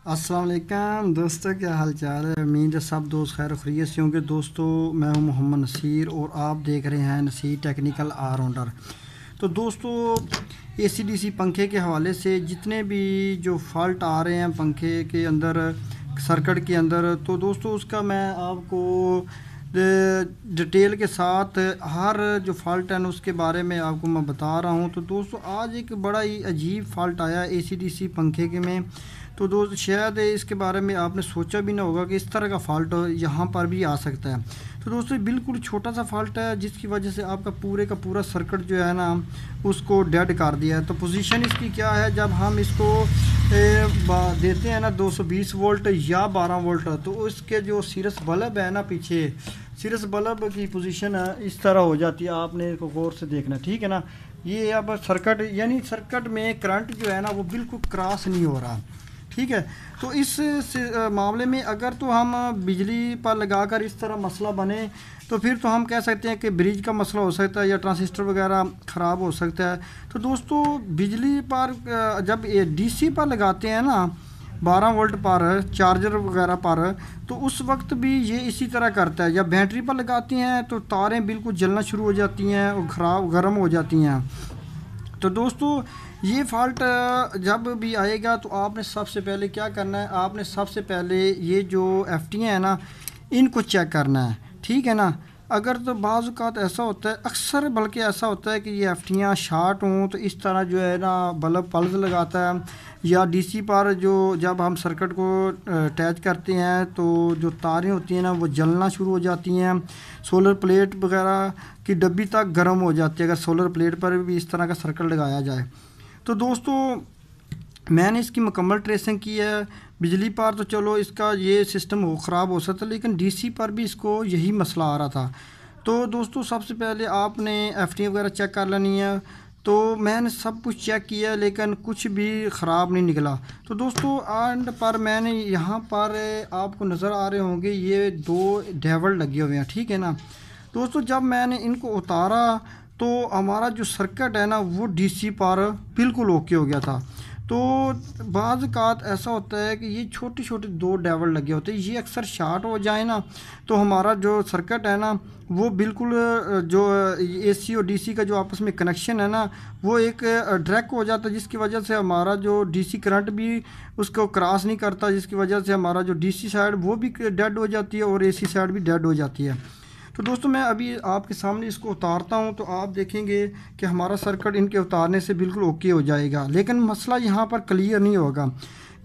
अस्सलाम वालेकुम दोस्तों, क्या हाल चाल है? उम्मीद है सब दोस्त खैर खरीत से होंगे। दोस्तों, मैं हूँ मोहम्मद नसीर और आप देख रहे हैं नसीर टेक्निकल आलराउंडर तो दोस्तों एसीडीसी पंखे के हवाले से जितने भी जो फॉल्ट आ रहे हैं पंखे के अंदर, सर्कट के अंदर तो दोस्तों उसका मैं आपको डिटेल के साथ हर जो फॉल्ट है उसके बारे में आपको मैं बता रहा हूँ। तो दोस्तों, आज एक बड़ा ही अजीब फॉल्ट आया ए सी पंखे के में। तो दोस्त, शायद इसके बारे में आपने सोचा भी ना होगा कि इस तरह का फॉल्ट यहाँ पर भी आ सकता है। तो दोस्तों बिल्कुल छोटा सा फॉल्ट है, जिसकी वजह से आपका पूरे का पूरा सर्किट जो है ना, उसको डेड कर दिया है। तो पोजीशन इसकी क्या है? जब हम इसको देते हैं ना 220 वोल्ट या 12 वोल्ट तो इसके जो सीरस बल्ब है ना पीछे सीरस बल्ब की पोजीशन इस तरह हो जाती है। आपने इसको गौर से देखना, ठीक है ना? ये अब सर्किट यानी सर्किट में करंट जो है ना, वो बिल्कुल क्रॉस नहीं हो रहा। ठीक है? तो इस मामले में अगर तो हम बिजली पर लगाकर इस तरह मसला बने तो फिर तो हम कह सकते हैं कि ब्रिज का मसला हो सकता है या ट्रांसिस्टर वगैरह ख़राब हो सकता है। तो दोस्तों, बिजली पर जब डीसी पर लगाते हैं ना 12 वोल्ट पर, चार्जर वगैरह पर तो उस वक्त भी ये इसी तरह करता है। जब बैटरी पर लगाती हैं तो तारें बिल्कुल जलना शुरू हो जाती हैं और ख़राब, गर्म हो जाती हैं। तो दोस्तों ये फॉल्ट जब भी आएगा तो आपने सबसे पहले क्या करना है? आपने सबसे पहले ये जो एफ़ है ना, इनको चेक करना है, ठीक है ना? अगर तो बाज़ात ऐसा होता है, अक्सर बल्कि ऐसा होता है कि ये एफ़ शार्ट हों तो इस तरह जो है ना, बल्ब पल्स लगाता है, या डीसी पर जो जब हम सर्किट को अटैच करते हैं तो जो तारें होती हैं ना, वो जलना शुरू हो जाती हैं। सोलर प्लेट वगैरह की डब्बी तक गर्म हो जाती है, अगर सोलर प्लेट पर भी इस तरह का सर्किट लगाया जाए। तो दोस्तों, मैंने इसकी मुकम्मल ट्रेसिंग की है। बिजली पर तो चलो, इसका ये सिस्टम हो ख़राब हो सकता लेकिन डीसी पर भी इसको यही मसला आ रहा था। तो दोस्तों, सबसे पहले आपने एफटी वगैरह चेक कर लेनी है। तो मैंने सब कुछ चेक किया, लेकिन कुछ भी ख़राब नहीं निकला। तो दोस्तों एंड पर मैंने यहाँ पर आपको नज़र आ रहे होंगे, ये दो डेवल लगे हुए हैं, ठीक है ना? दोस्तों, जब मैंने इनको उतारा तो हमारा जो सर्किट है ना, वो डीसी पर बिल्कुल ओके हो गया था। तो बाज़ ऐसा होता है कि ये छोटे छोटे दो डेवल लगे होते हैं। ये अक्सर शार्ट हो जाए ना तो हमारा जो सर्किट है ना, वो बिल्कुल, जो एसी और डीसी का जो आपस में कनेक्शन है ना, वो एक ड्रैक हो जाता है, जिसकी वजह से हमारा जो डीसी करंट भी उसको क्रॉस नहीं करता, जिसकी वजह से हमारा जो डीसी साइड वो भी डेड हो जाती है और एसी साइड भी डेड हो जाती है। तो दोस्तों, मैं अभी आपके सामने इसको उतारता हूँ तो आप देखेंगे कि हमारा सर्किट इनके उतारने से बिल्कुल ओके हो जाएगा। लेकिन मसला यहाँ पर क्लियर नहीं होगा।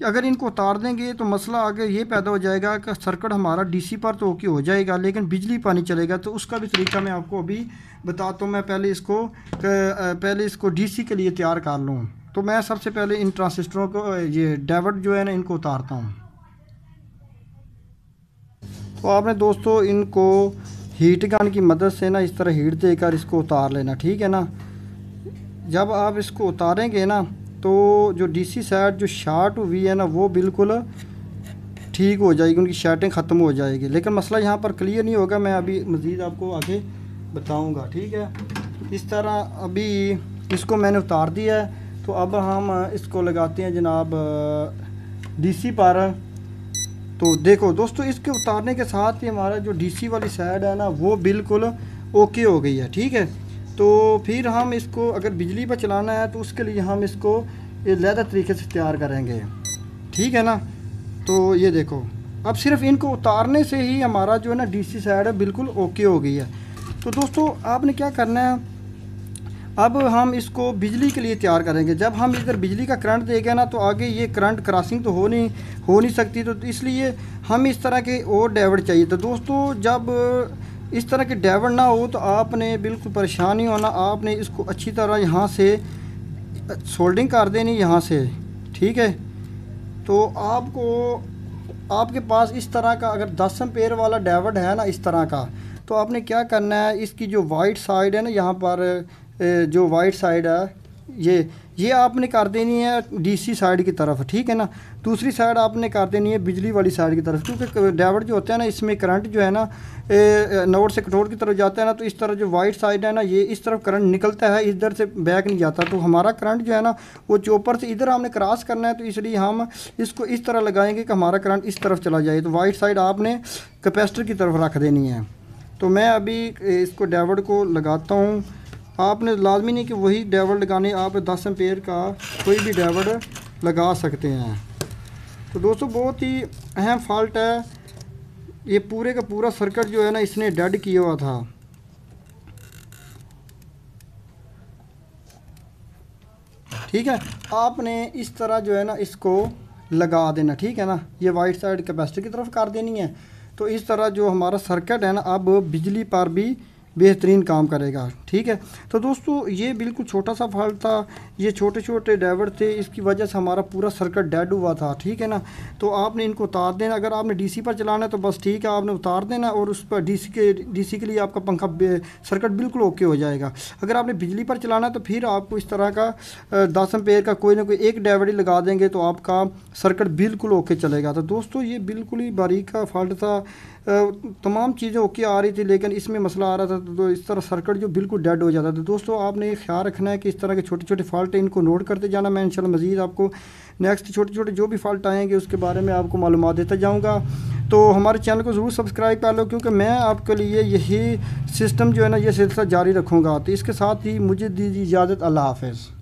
अगर इनको उतार देंगे तो मसला आगे ये पैदा हो जाएगा कि सर्किट हमारा डीसी पर तो ओके हो जाएगा, लेकिन बिजली पानी चलेगा। तो उसका भी तरीका मैं आपको अभी बताता हूँ। मैं पहले इसको पहले इसको डीसी के लिए तैयार कर लूँ। तो मैं सबसे पहले इन ट्रांसिस्टरों को ये डेवट जो है ना, इनको उतारता हूँ। तो आपने दोस्तों इनको हीट गन की मदद से ना इस तरह हीट देकर इसको उतार लेना, ठीक है ना? जब आप इसको उतारेंगे ना तो जो डीसी साइड जो शार्ट हुई है ना, वो बिल्कुल ठीक हो जाएगी, उनकी शार्टिंग ख़त्म हो जाएगी। लेकिन मसला यहाँ पर क्लियर नहीं होगा, मैं अभी मज़ीद आपको आगे बताऊँगा, ठीक है? इस तरह अभी इसको मैंने उतार दिया है तो अब हम इसको लगाते हैं जनाब डीसी पर। तो देखो दोस्तों, इसके उतारने के साथ ही हमारा जो डीसी वाली साइड है ना, वो बिल्कुल ओके हो गई है, ठीक है? तो फिर हम इसको, अगर बिजली पर चलाना है तो उसके लिए हम इसको लहदा तरीके से तैयार करेंगे, ठीक है ना? तो ये देखो, अब सिर्फ़ इनको उतारने से ही हमारा जो है ना डीसी साइड है, बिल्कुल ओके हो गई है। तो दोस्तों, आपने क्या करना है? अब हम इसको बिजली के लिए तैयार करेंगे। जब हम इधर बिजली का करंट देंगे ना तो आगे ये करंट क्रॉसिंग तो हो नहीं हो नहीं सकती। तो इसलिए हम इस तरह के और डेविड चाहिए तो दोस्तों, जब इस तरह के डेविड ना हो तो आपने बिल्कुल परेशान परेशानी होना। आपने इसको अच्छी तरह यहाँ से सोल्डिंग कर देनी यहाँ से, ठीक है? तो आपको, आपके पास इस तरह का अगर दस एम्पेयर वाला डेविड है ना, इस तरह का तो आपने क्या करना है? इसकी जो वाइट साइड है ना, यहाँ पर जो वाइट साइड है, ये ये आपने कर देनी है डीसी साइड की तरफ़, ठीक है ना? दूसरी साइड आपने कर देनी है बिजली वाली साइड की तरफ़, क्योंकि डाइवर्ट जो होता है ना, इसमें करंट जो है ना नोट से कटोर की तरफ़ जाता है ना तो इस तरह जो वाइट साइड है ना, ये इस तरफ़ करंट निकलता है, इधर से बैक नहीं जाता। तो हमारा करंट जो है ना, वो चोपर से इधर हमने क्रॉस करना है तो इसलिए हम इसको इस तरह लगाएँगे कि हमारा करंट इस तरफ़ चला जाए। तो वाइट साइड आपने कैपेसिटर की तरफ़ रख देनी है। तो मैं अभी इसको डाइवर्ट को लगाता हूँ। आपने लाजमी नहीं कि वही डाइवर्ट लगाने आप दस एम्पेयर का कोई भी डाइवर्ट लगा सकते हैं। तो दोस्तों, बहुत ही अहम फॉल्ट है। ये पूरे का पूरा सर्किट जो है ना, इसने डेड किया हुआ था। ठीक है? आपने इस तरह जो है ना, इसको लगा देना, ठीक है ना? ये वाइट साइड कैपेसिटी की तरफ़ कर देनी है। तो इस तरह जो हमारा सर्किट है ना, अब बिजली पर भी बेहतरीन काम करेगा। ठीक है? तो दोस्तों, ये बिल्कुल छोटा सा फॉल्ट था। ये छोटे छोटे ड्राइवर थे। इसकी वजह से हमारा पूरा सर्किट डेड हुआ था। ठीक है ना? तो आपने इनको उतार देना। अगर आपने डीसी पर चलाना है तो बस ठीक है, आपने उतार देना और उस पर डीसी के डीसी के लिए आपका पंखा सर्किट बिल्कुल ओके हो जाएगा। अगर आपने बिजली पर चलाना है तो फिर आपको इस तरह का दस एम्पेयर का कोई ना कोई एक डाइवर लगा देंगे तो आपका सर्किट बिल्कुल ओके चलेगा। तो दोस्तों, ये बिल्कुल ही बारीक का फॉल्ट था। तमाम चीज़ें ओके आ रही थी, लेकिन इसमें मसला आ रहा था तो इस तरह सर्किट जो बिल्कुल डेड हो जाता तो दोस्तों, आपने ये ख्याल रखना है कि इस तरह के छोटे छोटे फॉल्ट हैं इनको नोट करते जाना। मैं इंशाल्लाह मज़ीद आपको नेक्स्ट छोटे छोटे जो भी फॉल्ट आएँगे, उसके बारे में आपको मालूम देता जाऊँगा। तो हमारे चैनल को ज़रूर सब्सक्राइब कर लो, क्योंकि मैं आपके लिए यही सिस्टम जो है ना, ये सिलसिला जारी रखूँगा। तो इसके साथ ही मुझे दीजिए इजाज़त। अल्लाह हाफ़